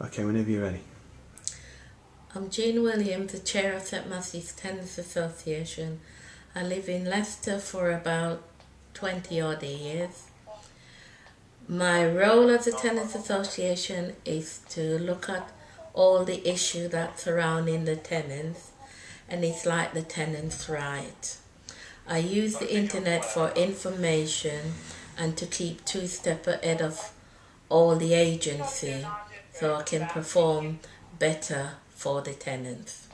Okay, whenever you're ready. I'm Jean Williams, the chair of St Matthew's Tenants Association. I live in Leicester for about 20 odd years. My role as a tenants association is to look at all the issues that surrounding the tenants and it's like the tenant's right. I use the internet for information and to keep two step ahead of all the agency so I can perform better for the tenants.